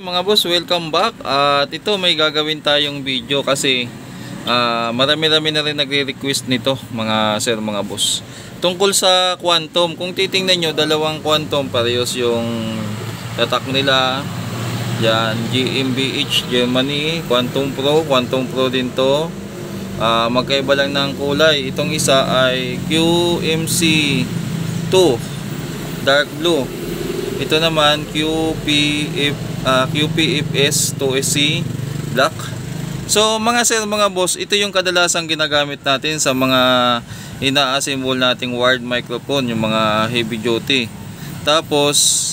Mga boss, welcome back. At ito may gagawin tayong video kasi ah, marami-rami na rin nagre-request nito mga sir, mga boss. Tungkol sa quantum, kung titingnan nyo, dalawang quantum parehas yung tatak nila. Yan, GmbH Germany, Quantum Pro, Quantum Pro din to. Ah, magkaiba lang ng kulay. Itong isa ay QMC 2 dark blue. Ito naman QPF uh, QPFS 2SC black. So mga sir, mga boss, ito yung kadalasang ginagamit natin sa mga ina-assemble nating wired microphone, yung mga heavy duty. Tapos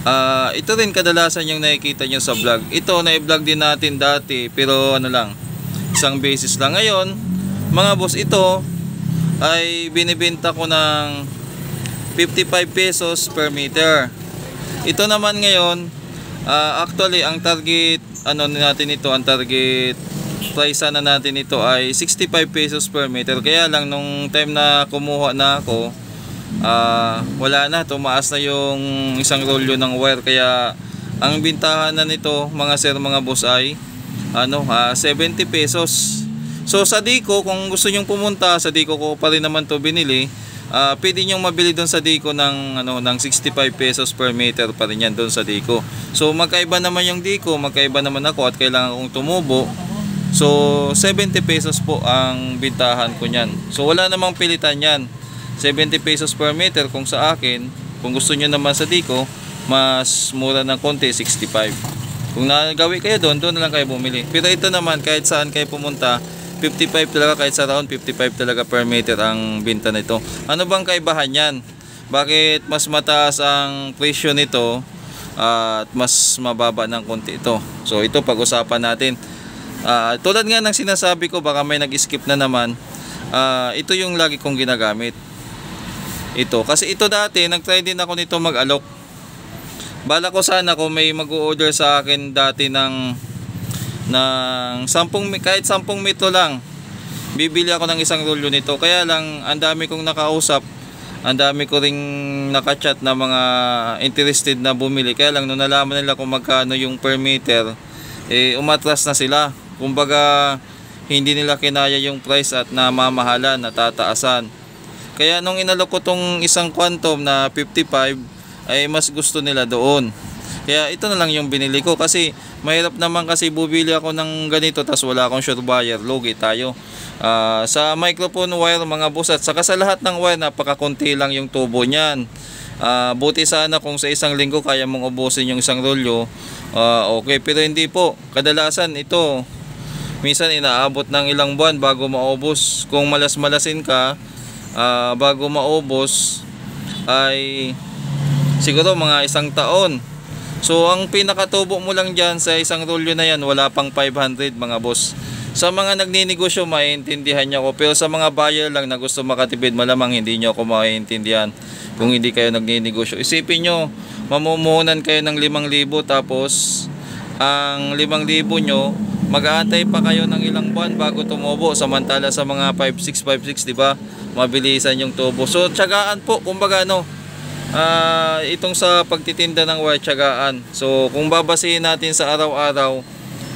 ah ito rin kadalasan yung nakikita nyo sa vlog. Ito na-vlog din natin dati pero ano lang, isang basis lang. Ngayon, mga boss, ito ay binibenta ko ng 55 pesos per meter. Ito naman ngayon, uh, actually ang target ano natin ito, ang target price na natin ito ay 65 pesos per meter. Kaya lang nung time na kumuha na ako, uh, wala na, tumaas na yung isang rolyo ng wire. Kaya ang bintahan na nito, mga sir, mga boss ay ano, uh, 70 pesos. So sa Dico, kung gusto nyong pumunta, sa Dico ko pa rin naman to binili uh, pwede nyo mabili doon sa Dico ng, ano, ng 65 pesos per meter pa rin yan doon sa Dico. So magkaiba naman yung Dico, magkaiba naman ako at kailangan kong tumubo. So 70 pesos po ang bintahan ko niyan. So wala namang pilitan yan. 70 pesos per meter kung sa akin, kung gusto nyo naman sa Dico, mas mura ng konti, 65. Kung nagawi kayo doon, doon na lang kayo bumili. Pero ito naman, kahit saan kayo pumunta, 55 talaga kahit sa round 55 talaga per meter ang binta nito. Ano bang kaibahan yan? Bakit mas mataas ang presyo nito at mas mababa ng konti ito? So ito pag-usapan natin. Uh, tulad nga ng sinasabi ko baka may nag-skip na naman. Uh, ito yung lagi kong ginagamit. Ito. Kasi ito dati nag-try din ako nito mag-alok. Bala ko sana kung may mag-order sa akin dati ng ng 10 kahit 10 metro lang bibili ako ng isang rolyo nito. Kaya lang ang dami kong nakausap ang dami ko ring nakachat na mga interested na bumili. Kaya lang nung nalaman nila kung magkano yung per meter eh umatras na sila. Kumbaga hindi nila kinaya yung price at namamahalan natataasan. Kaya nung inalok ko tong isang quantum na 55 ay mas gusto nila doon kaya ito na lang yung binili ko kasi mahirap naman kasi bubili ako ng ganito tas wala akong sure buyer. Logi tayo. Uh, sa microphone wire mga boss at saka sa lahat ng wire napakakunti lang yung tubo niyan. Uh, buti sana kung sa isang linggo kaya mong ubusin yung isang rolyo. Uh, okay pero hindi po. Kadalasan ito minsan inaabot ng ilang buwan bago maubos. Kung malas-malasin ka uh, bago maubos ay siguro mga isang taon So ang pinakatubo mo lang dyan sa isang rolyo na yan, wala pang 500 mga boss. Sa mga nagninegosyo, maintindihan nyo ako. Pero sa mga buyer lang na gusto makatipid, malamang hindi nyo ako maintindihan kung hindi kayo nagninegosyo. Isipin nyo, mamumuhunan kayo ng 5,000 tapos ang 5,000 nyo, mag-aantay pa kayo ng ilang buwan bago tumubo. Samantala sa mga 5656, di ba? Mabilisan yung tubo. So, tsagaan po, kumbaga ano, uh, itong sa pagtitinda ng wire tsagaan. So kung babasihin natin sa araw-araw,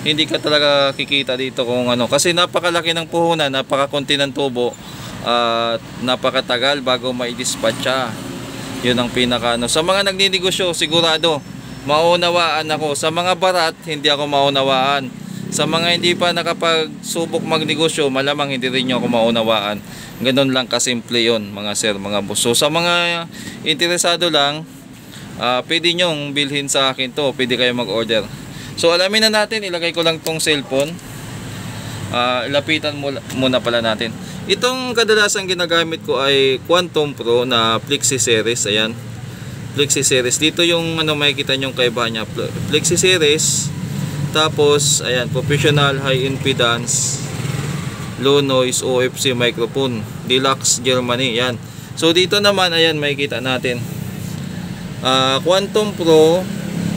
hindi ka talaga kikita dito kung ano. Kasi napakalaki ng puhunan, napakakunti ng tubo at uh, napakatagal bago mai-dispatcha. Yun ang pinaka ano. Sa mga nagninegosyo, sigurado maunawaan ako. Sa mga barat, hindi ako maunawaan. Sa mga hindi pa nakapagsubok magnegosyo, malamang hindi rin nyo ako maunawaan. Ganun lang kasimple yon mga sir, mga boss. So sa mga interesado lang, uh, pwede nyong bilhin sa akin to. Pwede kayo mag-order. So alamin na natin, ilagay ko lang tong cellphone. Uh, lapitan mo, muna pala natin. Itong kadalasan ginagamit ko ay Quantum Pro na Flexi Series. Ayan. Flexi Series. Dito yung ano makikita nyo kaibahan niya. Flexi Series. Tapos, ayan, professional high impedance low noise OFC microphone deluxe Germany yan. So dito naman ayan makikita natin. Uh, Quantum Pro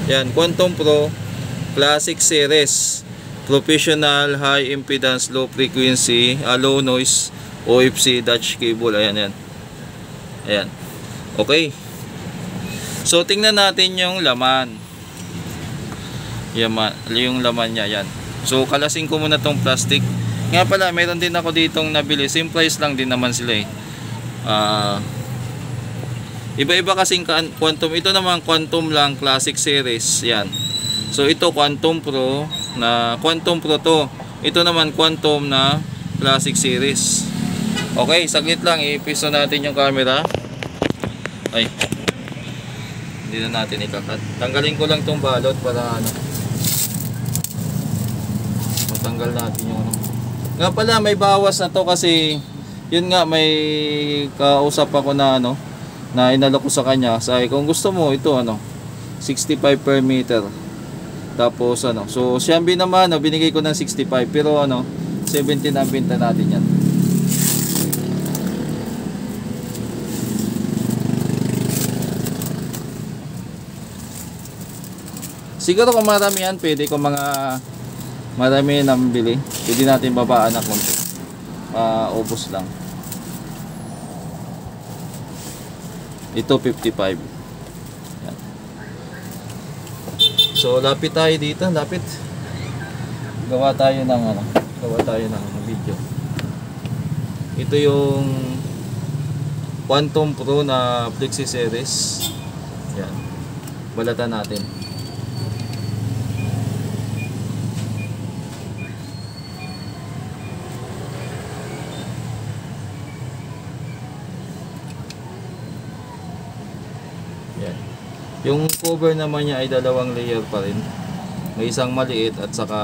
yan Quantum Pro Classic Series professional high impedance low frequency uh, low noise OFC Dutch cable ayan yan ayan. Okay. So tingnan natin yung laman Yaman, yung laman niya yan. So kalasin ko muna tong plastic. Nga pala, meron din ako ditong nabili. Same price lang din naman sila eh. Ah, iba-iba kasing quantum. Ito naman quantum lang classic series. Yan. So ito quantum pro na quantum pro to. Ito naman quantum na classic series. Okay, saglit lang. Ipiso natin yung camera. Ay. Hindi na natin ikakat. Tanggalin ko lang tong balot para ano. Matanggal natin yung ano. Nga pala, may bawas na to kasi yun nga may kausap ako na ano na inalok ko sa kanya. Sabi kung gusto mo ito ano 65 per meter. Tapos ano, so siyambi naman no, binigay ko ng 65 pero ano 17 ang benta natin yan. Siguro kung marami yan, pwede kung mga marami nang bili, pwede natin babaan na konti. Ah, ubos lang. Ito 55. Yan. So lapit tayo dito, lapit. Gawa tayo ng ano, gawa tayo ng video. Ito yung Quantum Pro na Flexi series. Yan. Balatan natin. Yan. Yung cover naman niya ay dalawang layer pa rin. May isang maliit at saka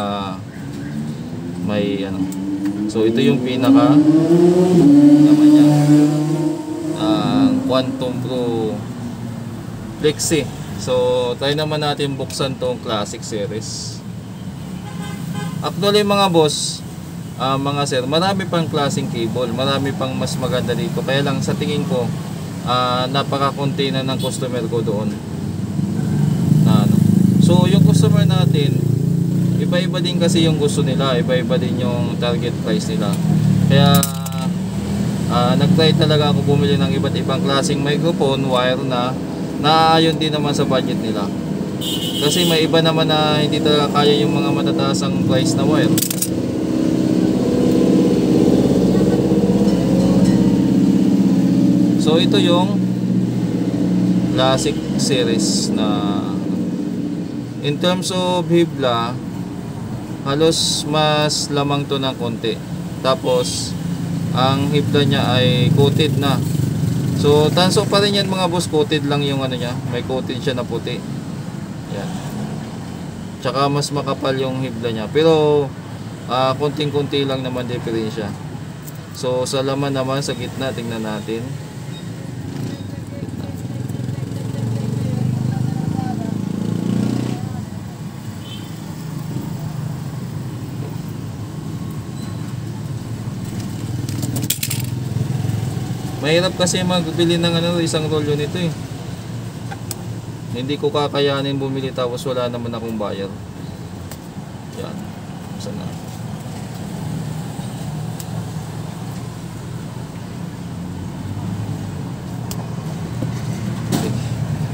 may ano. So ito yung pinaka naman niya. Ang Quantum Pro Flexi. So try naman natin buksan tong classic series. Actually mga boss, ah, mga sir, marami pang klaseng cable, marami pang mas maganda dito. Kaya lang sa tingin ko, ah napaka-contain na ng customer ko doon. Na, ano. So, yung customer natin, iba-iba din kasi yung gusto nila, iba-iba din yung target price nila. Kaya, ah nag-try talaga ako bumili ng iba't ibang klaseng microphone, wire na, naayon din naman sa budget nila. Kasi may iba naman na hindi talaga kaya yung mga matataas ang price na wire. So ito yung classic series na in terms of hibla halos mas lamang to ng konti. Tapos ang hibla niya ay coated na. So tanso pa rin yan mga boss, coated lang yung ano niya. May coated siya na puti. Yan. Tsaka mas makapal yung hibla niya. Pero ah konting-konti lang naman diferensya. So sa laman naman sa gitna tingnan natin. Mahirap kasi magbili ng ano, isang rolyo nito eh. Hindi ko kakayanin bumili tapos wala naman akong bayar. Yan. Sana.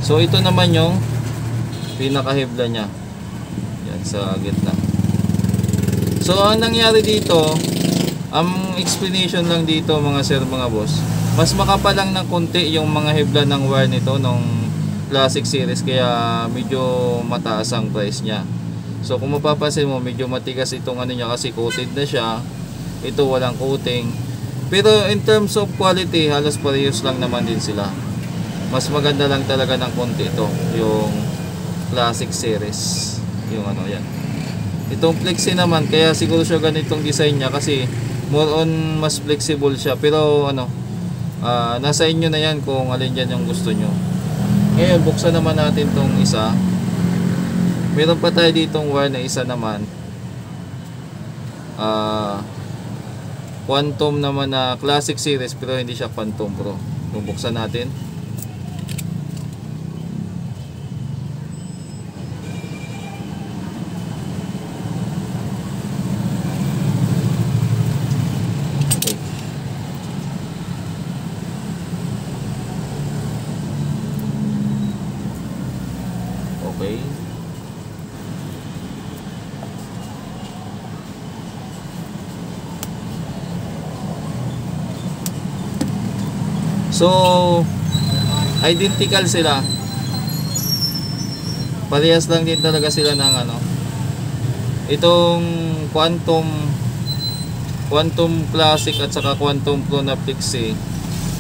So ito naman yung pinakahibla niya. Yan sa gitna. So ang nangyari dito, ang explanation lang dito mga sir mga boss, mas makapal lang ng konti yung mga hibla ng wire nito nung classic series kaya medyo mataas ang price niya. So kung mapapansin mo medyo matigas itong ano niya kasi coated na siya. Ito walang coating. Pero in terms of quality halos parehas lang naman din sila. Mas maganda lang talaga ng konti ito yung classic series. Yung ano yan. Itong flexi naman kaya siguro siya ganitong design niya kasi more on mas flexible siya pero ano ah, nasa inyo na yan kung alin dyan yung gusto nyo. Ngayon buksan naman natin tong isa. Meron pa tayo ditong wire na isa naman. Ah quantum naman na classic series pero hindi siya quantum pro bubuksan natin Okay. Okay. So, identical sila. Parehas lang din talaga sila ng ano. Itong Quantum Quantum Classic at saka Quantum Pro na Pixie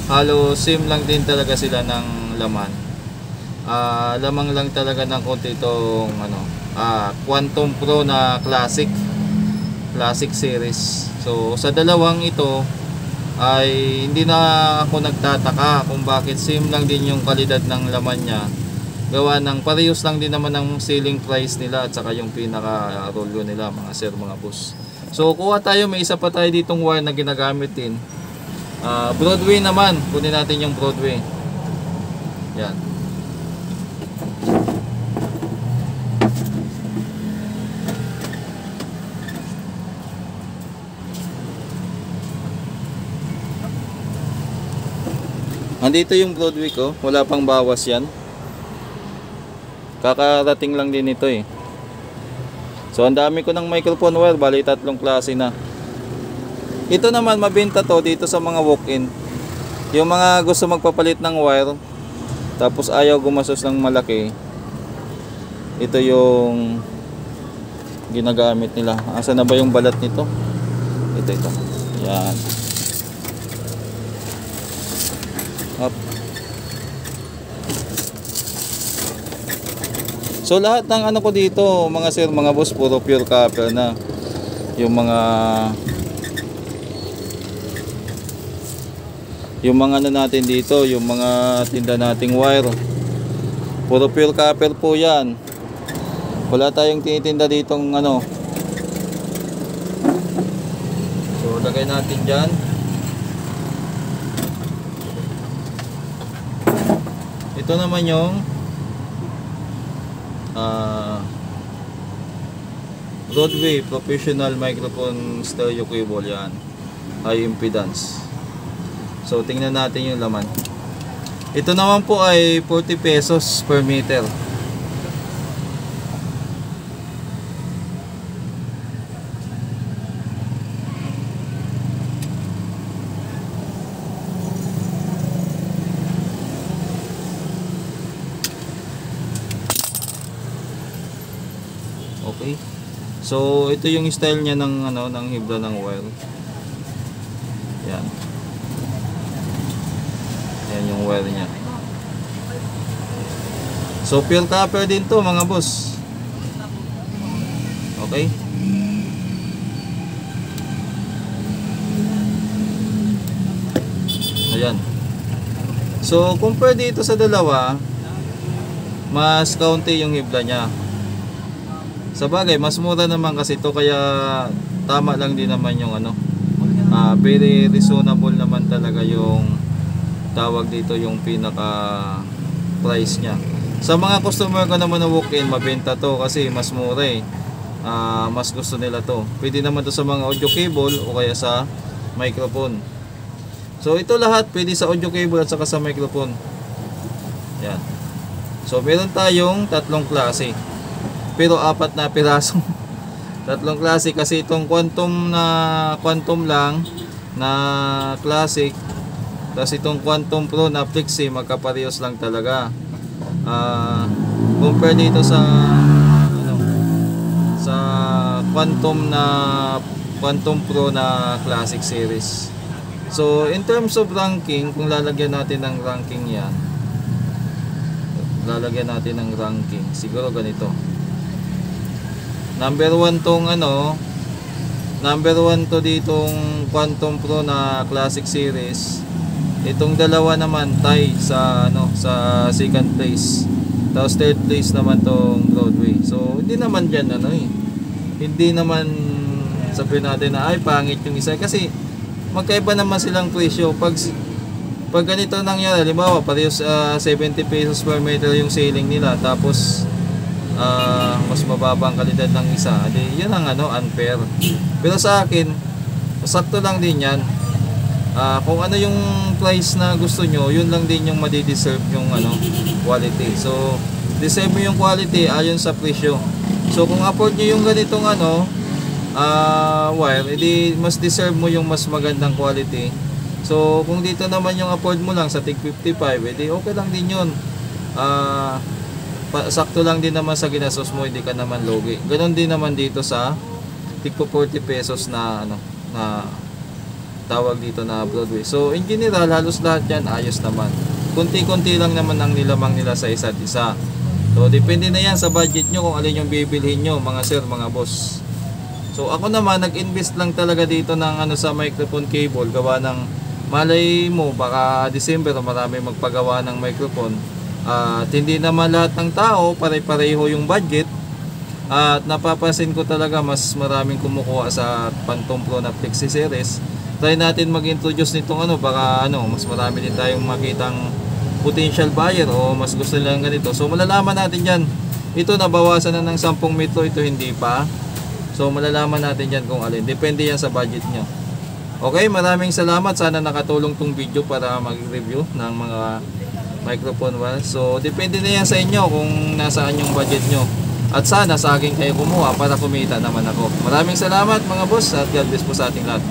halo same lang din talaga sila ng laman. Ah, lamang lang talaga ng konti itong ano, ah, Quantum Pro na Classic Classic series. So, sa dalawang ito ay hindi na ako nagtataka kung bakit same lang din yung kalidad ng laman niya. Gawa ng parehas lang din naman ang selling price nila at saka yung pinaka rolyo nila mga sir mga boss. So kuha tayo, may isa pa tayo ditong wire na ginagamit din. Ah, Broadway naman, kunin natin yung Broadway. Yan. Andito yung Broadway ko, wala pang bawas yan. Kakarating lang din ito eh. So ang dami ko ng microphone wire, bali tatlong klase na. Ito naman mabenta to dito sa mga walk-in. Yung mga gusto magpapalit ng wire, tapos ayaw gumasos ng malaki. Ito yung ginagamit nila. Asa na ba yung balat nito? Ito ito. Yan. So lahat ng ano ko dito, mga sir, mga boss, puro pure copper na. Yung mga yung mga ano natin dito, yung mga tinda nating wire. Puro pure copper po 'yan. Wala tayong tinitinda ditong ano. So lagay natin diyan. Ito naman yung ah Broadway Professional Microphone Stereo Cable yan. High impedance. So tingnan natin yung laman. Ito naman po ay 40 pesos per meter Okay. So, ito yung style niya ng ano ng hibla ng wire. Yan. Yan yung wire niya. So, pure copper din to mga boss. Okay? Ayan. So, compare dito sa dalawa, mas kaunti yung hibla niya. Sa bagay, mas mura naman kasi ito kaya tama lang din naman yung ano. ah very reasonable naman talaga yung tawag dito yung pinaka price niya. Sa mga customer ko naman na walk-in, mabenta to kasi mas mura eh. Ah, mas gusto nila to. Pwede naman to sa mga audio cable o kaya sa microphone. So ito lahat pwede sa audio cable at saka sa microphone. Yan. So meron tayong tatlong klase pero apat na pirasong tatlong klase kasi itong quantum na quantum lang na classic tapos itong quantum pro na flexi magkaparehas lang talaga. Ah, compare dito sa ano sa quantum na quantum pro na classic series. So in terms of ranking kung lalagyan natin ng ranking yan lalagyan natin ng ranking siguro ganito Number 1 tong ano, number 1 to ditong Quantum Pro na Classic Series. Itong dalawa naman tie sa ano sa second place. Tapos third place naman tong Broadway. So hindi naman diyan ano eh. Hindi naman sabihin natin na ay pangit yung isa kasi magkaiba naman silang presyo. Pag pag ganito nangyari, halimbawa parehas ah, 70 pesos per meter yung selling nila tapos ah, mas mababa ang kalidad ng isa, di yun ang ano, unfair. Pero sa akin, sakto lang din yan. Ah, kung ano yung price na gusto nyo, yun lang din yung madideserve yung ano, quality. So, deserve mo yung quality ayon sa presyo. So, kung afford nyo yung ganitong ano, ah, wire, edi mas deserve mo yung mas magandang quality. So, kung dito naman yung afford mo lang sa tig 55, edi okay lang din yun. Ah, pa- sakto lang din naman sa ginastos mo, hindi ka naman logi. Ganon din naman dito sa tig po 40 pesos na ano na tawag dito na Broadway. So, in general, halos lahat yan ayos naman. Kunti-kunti lang naman ang nilamang nila sa isa't isa. So, depende na yan sa budget nyo kung alin yung bibilhin nyo, mga sir, mga boss. So, ako naman, nag-invest lang talaga dito ng ano sa microphone cable, gawa ng malay mo, baka December marami magpagawa ng microphone. At hindi naman lahat ng tao, pare-pareho yung budget. At napapansin ko talaga mas maraming kumukuha sa Phantom Pro na Flexi Series. Try natin mag-introduce nitong ano, baka ano, mas marami din tayong makitang potential buyer o mas gusto nilang ganito. So malalaman natin yan. Ito nabawasan na ng 10 metro, ito hindi pa. So malalaman natin yan kung alin. Depende yan sa budget nyo. Okay, maraming salamat. Sana nakatulong tong video para mag-review ng mga microphone wall. So depende na yan sa inyo kung nasaan yung budget nyo. At sana sa akin kayo kumuha para kumita naman ako. Maraming salamat mga boss at God bless po sa ating lahat.